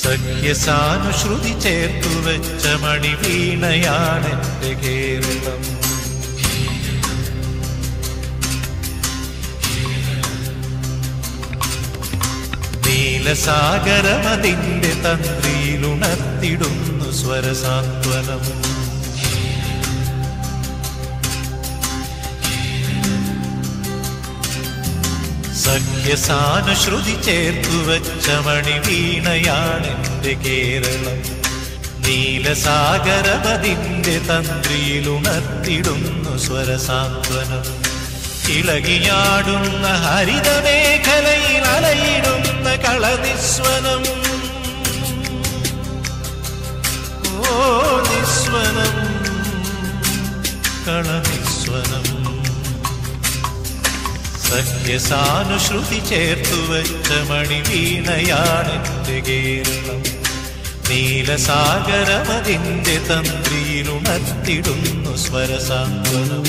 സഖ്യസാനുശ്രുതി ചേർത്തു വെച്ച മണിവീണയാണെന്റെ കേരളം നീലസാഗരമതിന്റെ തന്ത്രിയിലുണർത്തിടുന്നു സ്വരസാന്ത്വനം സഖ്യസാനുശ്രുതി ചേർത്തു വച്ച വെച്ച എന്റെ കേരളം. നീലസാഗരപതിന്റെ തന്ത്രിയിലുണർത്തിടുന്നു സ്വരസാന്ത്വനം. ഇളകിയാടുന്ന ഹരിതമേഖലയിൽ അലയിടുന്ന കളനിസ്വനം. ഓ നിസ്വനം കളനിസ്വനം. സഖ്യസാനുശ്രുതി ചേർത്തു വെച്ച മണിവീണയാണെന്റെ കേരളം. നീലസാഗരമതിന്റെ തന്ത്രിയിലുണർത്തിടുന്നു സ്വരസാന്ത്വനം.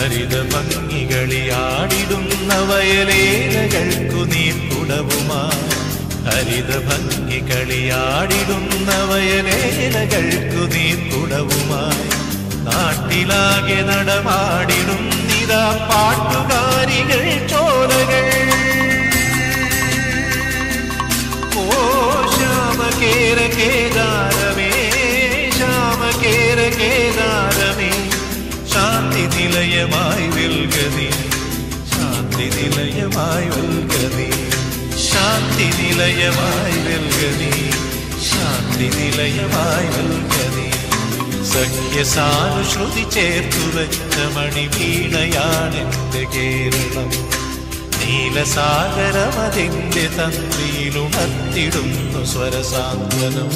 ഹരിത ഭംഗികളിയാടിടുന്ന വയലേലകൾക്കു നീർക്കുടവുമായി ഹരിത ഭംഗികളിയാടിടുന്ന വയലേലകൾക്കു നീർക്കുടവുമായി നാട്ടിലാകെ നടമാടിടും നിതാ പാട്ടുകാരികൾ ചോലകൾ. നിലയമായി വിൽഗതി ശാന്തി നിലയമായി വിൽഗതി ശാന്തി നിലയമായി വിൽഗതി ശാന്തി നിലയമായി വിൽഗതി സഖ്യസാനുശ്രുതി ചേർത്തു വെച്ച മണിവീണയാണെന്റെ കേരളം. നീലസാഗരമതിന്റെ തന്ത്രിയിലുണർത്തിടുന്നു സ്വരസാന്ത്വനം.